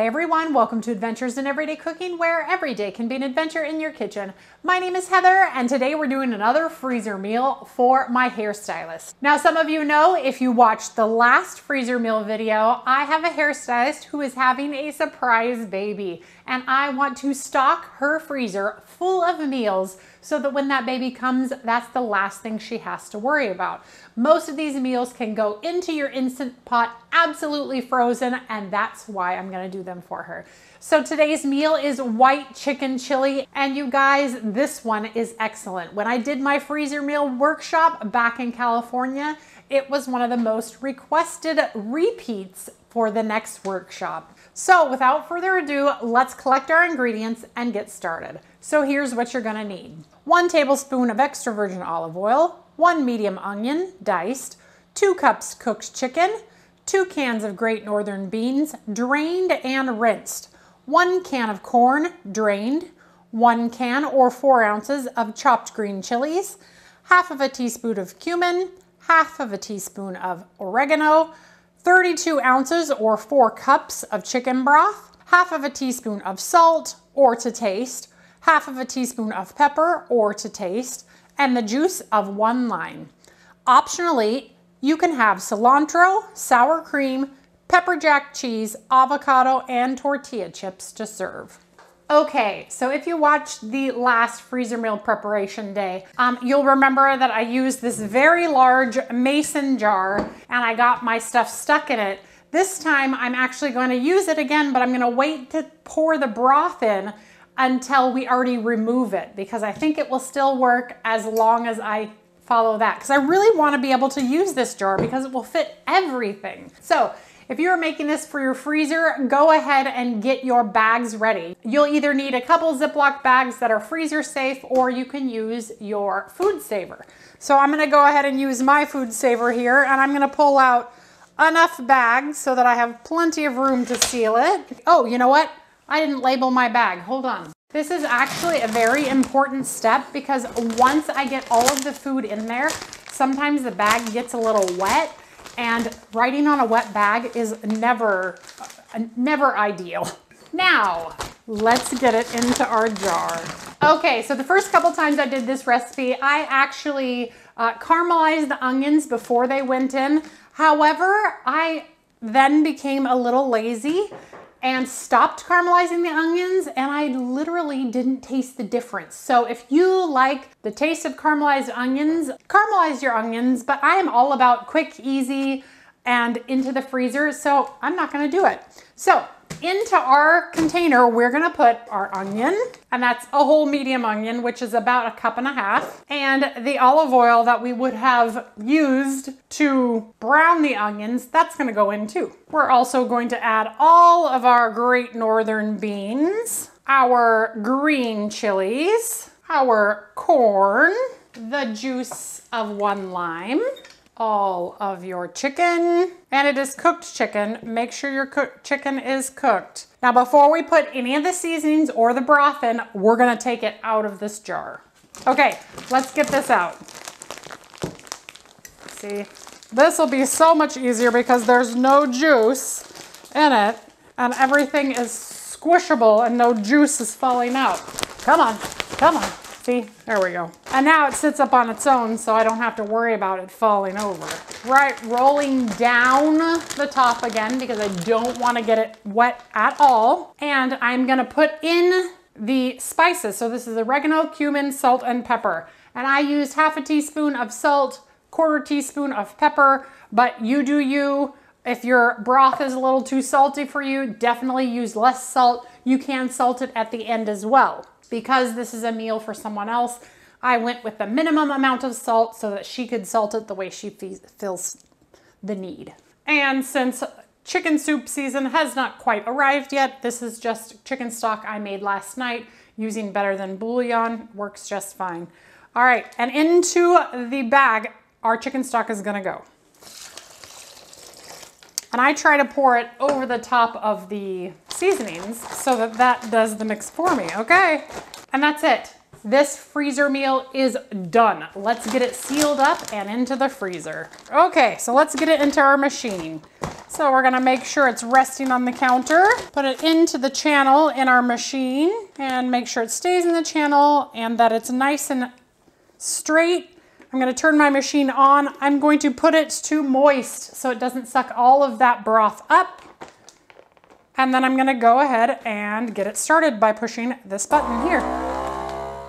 Hey everyone, welcome to Adventures in Everyday Cooking, where every day can be an adventure in your kitchen. My name is Heather, and today we're doing another freezer meal for my hairstylist. Now, some of you know, if you watched the last freezer meal video, I have a hairstylist who is having a surprise baby, and I want to stock her freezer full of meals so that when that baby comes, that's the last thing she has to worry about. Most of these meals can go into your Instant Pot absolutely frozen, and that's why I'm gonna do them for her. So today's meal is white chicken chili, and you guys, this one is excellent. When I did my freezer meal workshop back in California, it was one of the most requested repeats for the next workshop. So without further ado, let's collect our ingredients and get started. So here's what you're gonna need. One tablespoon of extra virgin olive oil, one medium onion, diced, two cups cooked chicken, two cans of Great Northern beans, drained and rinsed, one can of corn, drained, one can or four ounces of chopped green chilies, half of a teaspoon of cumin, half of a teaspoon of oregano, 32 ounces or four cups of chicken broth, half of a teaspoon of salt or to taste, half of a teaspoon of pepper or to taste, and the juice of one lime. Optionally, you can have cilantro, sour cream, pepper jack cheese, avocado, and tortilla chips to serve. Okay, so if you watched the last freezer meal preparation day, um, you'll remember that I used this very large mason jar and I got my stuff stuck in it. This time I'm actually going to use it again, but I'm going to wait to pour the broth in until we already remove it because I think it will still work as long as I follow that because I really want to be able to use this jar because it will fit everything. So if you're making this for your freezer, go ahead and get your bags ready. You'll either need a couple Ziploc bags that are freezer safe or you can use your food saver. So I'm gonna go ahead and use my food saver here and I'm gonna pull out enough bags so that I have plenty of room to seal it. Oh, you know what? I didn't label my bag, hold on. This is actually a very important step because once I get all of the food in there, sometimes the bag gets a little wet and writing on a wet bag is never, never ideal. Now, let's get it into our jar. Okay, so the first couple times I did this recipe, I actually uh, caramelized the onions before they went in. However, I then became a little lazy and stopped caramelizing the onions and I literally didn't taste the difference. So if you like the taste of caramelized onions, caramelize your onions, but I am all about quick, easy, and into the freezer, so I'm not gonna do it. So into our container, we're gonna put our onion, and that's a whole medium onion, which is about a cup and a half, and the olive oil that we would have used to brown the onions, that's gonna go in too. We're also going to add all of our Great Northern beans, our green chilies, our corn, the juice of one lime, all of your chicken. And it is cooked chicken. Make sure your chicken is cooked. Now before we put any of the seasonings or the broth in, we're gonna take it out of this jar. Okay, let's get this out. See, this will be so much easier because there's no juice in it and everything is squishable and no juice is falling out. Come on, come on. There we go. And now it sits up on its own so I don't have to worry about it falling over. Right, rolling down the top again because I don't want to get it wet at all. And I'm gonna put in the spices. So this is oregano, cumin, salt, and pepper. And I used half a teaspoon of salt, quarter teaspoon of pepper, but you do you. If your broth is a little too salty for you, definitely use less salt. You can salt it at the end as well because this is a meal for someone else, I went with the minimum amount of salt so that she could salt it the way she feels the need. And since chicken soup season has not quite arrived yet, this is just chicken stock I made last night using better than bouillon, works just fine. All right, and into the bag, our chicken stock is gonna go. And I try to pour it over the top of the seasonings so that that does the mix for me, okay? And that's it. This freezer meal is done. Let's get it sealed up and into the freezer. Okay, so let's get it into our machine. So we're gonna make sure it's resting on the counter, put it into the channel in our machine and make sure it stays in the channel and that it's nice and straight. I'm gonna turn my machine on. I'm going to put it to moist so it doesn't suck all of that broth up. And then I'm gonna go ahead and get it started by pushing this button here.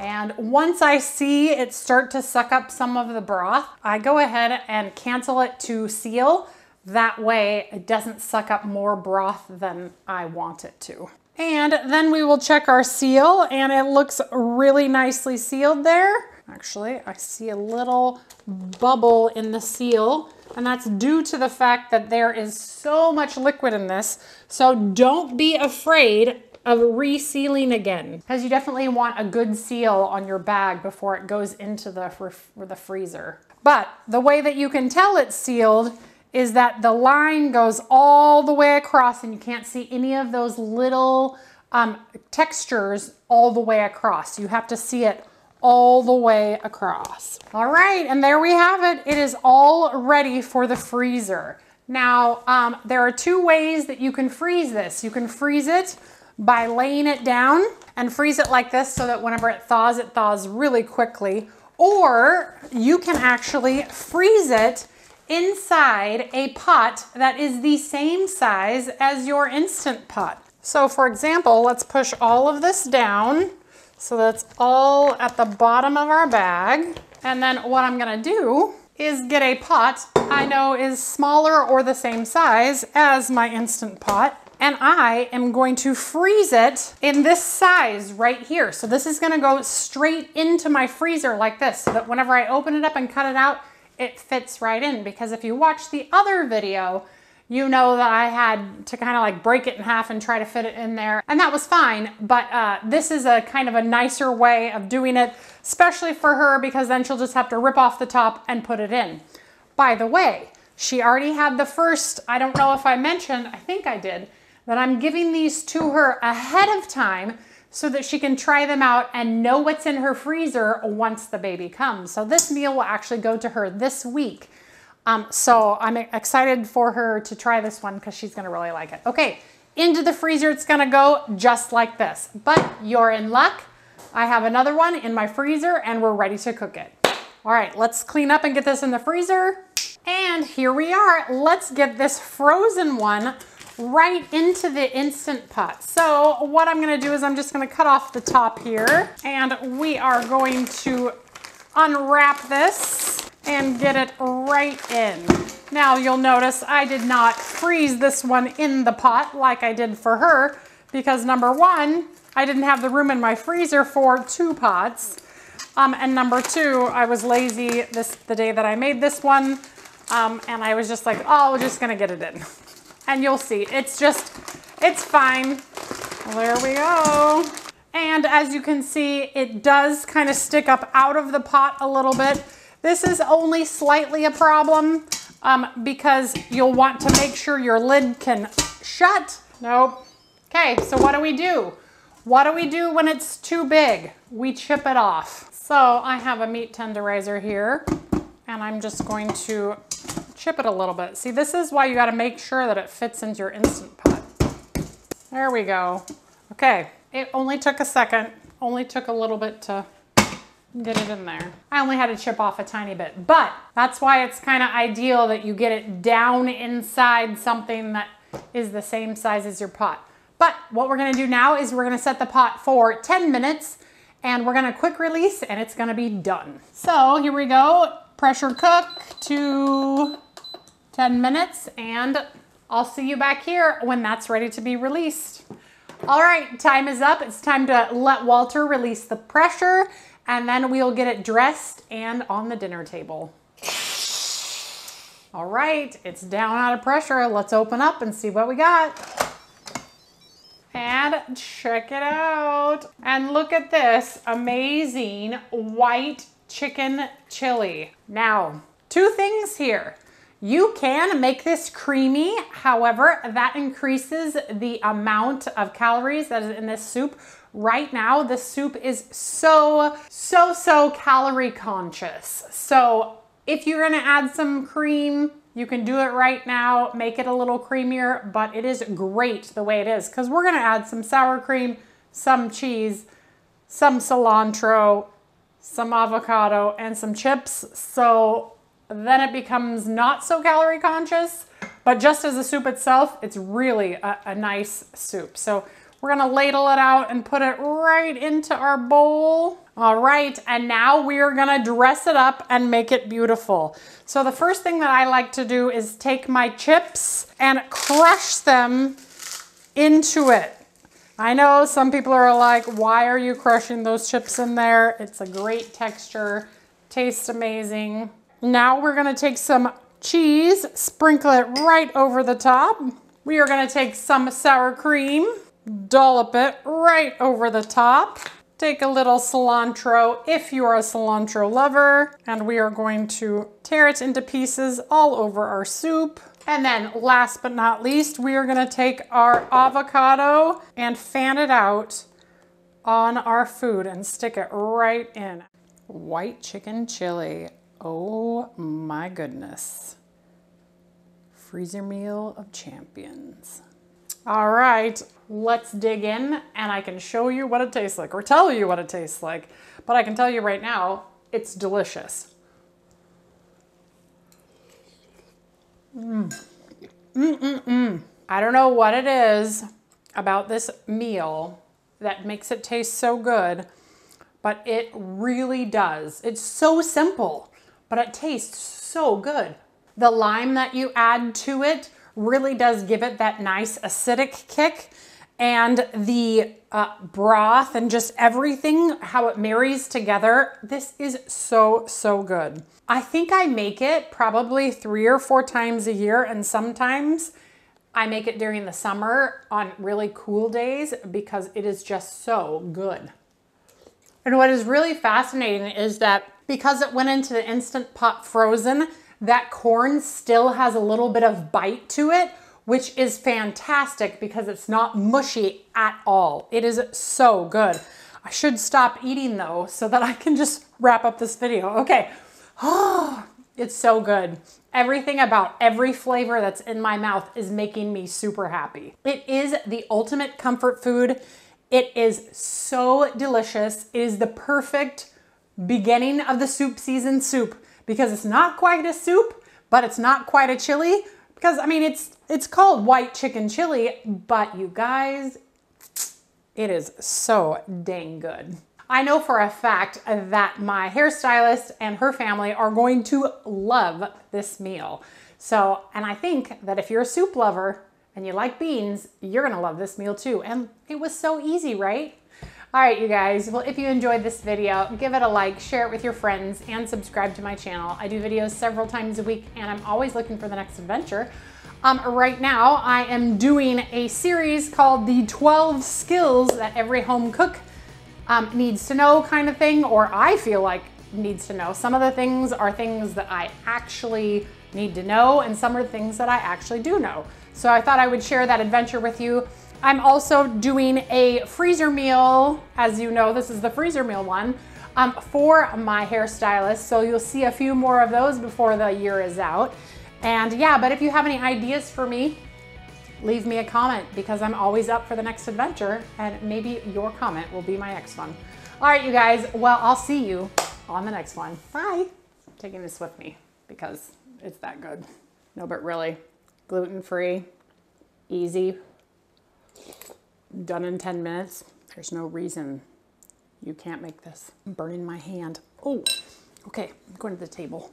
And once I see it start to suck up some of the broth, I go ahead and cancel it to seal. That way it doesn't suck up more broth than I want it to. And then we will check our seal and it looks really nicely sealed there. Actually, I see a little bubble in the seal and that's due to the fact that there is so much liquid in this. So don't be afraid of resealing again because you definitely want a good seal on your bag before it goes into the, the freezer. But the way that you can tell it's sealed is that the line goes all the way across and you can't see any of those little um, textures all the way across. You have to see it all the way across. All right, and there we have it. It is all ready for the freezer. Now, um, there are two ways that you can freeze this. You can freeze it by laying it down and freeze it like this so that whenever it thaws, it thaws really quickly. Or you can actually freeze it inside a pot that is the same size as your Instant Pot. So for example, let's push all of this down so that's all at the bottom of our bag. And then what I'm gonna do is get a pot I know is smaller or the same size as my Instant Pot and I am going to freeze it in this size right here. So this is gonna go straight into my freezer like this so that whenever I open it up and cut it out, it fits right in. Because if you watch the other video, you know that I had to kind of like break it in half and try to fit it in there. And that was fine, but uh, this is a kind of a nicer way of doing it, especially for her because then she'll just have to rip off the top and put it in. By the way, she already had the first, I don't know if I mentioned, I think I did, that I'm giving these to her ahead of time so that she can try them out and know what's in her freezer once the baby comes. So this meal will actually go to her this week. Um, so I'm excited for her to try this one because she's gonna really like it. Okay, into the freezer it's gonna go just like this, but you're in luck. I have another one in my freezer and we're ready to cook it. All right, let's clean up and get this in the freezer. And here we are. Let's get this frozen one right into the Instant Pot. So what I'm gonna do is I'm just gonna cut off the top here and we are going to unwrap this and get it right in. Now you'll notice I did not freeze this one in the pot like I did for her because number one, I didn't have the room in my freezer for two pots. Um, and number two, I was lazy this the day that I made this one. Um, and I was just like, oh, we're just gonna get it in and you'll see it's just, it's fine. There we go. And as you can see, it does kind of stick up out of the pot a little bit. This is only slightly a problem um, because you'll want to make sure your lid can shut. Nope. Okay, so what do we do? What do we do when it's too big? We chip it off. So I have a meat tenderizer here and I'm just going to chip it a little bit. See, this is why you gotta make sure that it fits into your Instant Pot. There we go. Okay, it only took a second, only took a little bit to get it in there. I only had to chip off a tiny bit, but that's why it's kind of ideal that you get it down inside something that is the same size as your pot. But what we're gonna do now is we're gonna set the pot for 10 minutes and we're gonna quick release and it's gonna be done. So here we go, pressure cook to 10 minutes and I'll see you back here when that's ready to be released. All right, time is up. It's time to let Walter release the pressure and then we'll get it dressed and on the dinner table. All right, it's down out of pressure. Let's open up and see what we got. And check it out. And look at this amazing white chicken chili. Now, two things here. You can make this creamy. However, that increases the amount of calories that is in this soup. Right now, the soup is so, so, so calorie conscious. So if you're gonna add some cream, You can do it right now, make it a little creamier, but it is great the way it is because we're gonna add some sour cream, some cheese, some cilantro, some avocado, and some chips. So then it becomes not so calorie conscious, but just as a soup itself, it's really a, a nice soup. So we're gonna ladle it out and put it right into our bowl. All right, and now we are gonna dress it up and make it beautiful. So the first thing that I like to do is take my chips and crush them into it. I know some people are like, why are you crushing those chips in there? It's a great texture, tastes amazing. Now we're gonna take some cheese, sprinkle it right over the top. We are gonna take some sour cream, dollop it right over the top. Take a little cilantro if you are a cilantro lover, and we are going to tear it into pieces all over our soup. And then last but not least, we are gonna take our avocado and fan it out on our food and stick it right in. White chicken chili. Oh my goodness. Freezer meal of champions. All right, let's dig in and I can show you what it tastes like or tell you what it tastes like. But I can tell you right now, it's delicious. Mm. Mm-mm-mm. I don't know what it is about this meal that makes it taste so good, but it really does. It's so simple, but it tastes so good. The lime that you add to it really does give it that nice acidic kick and the uh, broth and just everything, how it marries together. This is so, so good. I think I make it probably three or four times a year and sometimes I make it during the summer on really cool days because it is just so good. And what is really fascinating is that because it went into the Instant Pot frozen, that corn still has a little bit of bite to it, which is fantastic because it's not mushy at all. It is so good. I should stop eating though so that I can just wrap up this video. Okay. Oh, it's so good. Everything about every flavor that's in my mouth is making me super happy. It is the ultimate comfort food. It is so delicious. It is the perfect beginning of the soup season soup because it's not quite a soup, but it's not quite a chili because I mean, it's, it's called white chicken chili, but you guys, it is so dang good. I know for a fact that my hairstylist and her family are going to love this meal. So, and I think that if you're a soup lover and you like beans, you're gonna love this meal too. And it was so easy, right? All right, you guys, well, if you enjoyed this video, give it a like, share it with your friends, and subscribe to my channel. I do videos several times a week, and I'm always looking for the next adventure. Um, right now, I am doing a series called the 12 skills that every home cook um, needs to know kind of thing, or I feel like needs to know. Some of the things are things that I actually need to know, and some are things that I actually do know. So I thought I would share that adventure with you. I'm also doing a freezer meal. As you know, this is the freezer meal one um, for my hairstylist. So you'll see a few more of those before the year is out. And yeah, but if you have any ideas for me, leave me a comment because I'm always up for the next adventure and maybe your comment will be my next one. All right, you guys, well, I'll see you on the next one. Bye. I'm taking this with me because it's that good. No, but really, gluten-free, easy, done in 10 minutes. There's no reason you can't make this. I'm burning my hand. Oh, okay, I'm going to the table.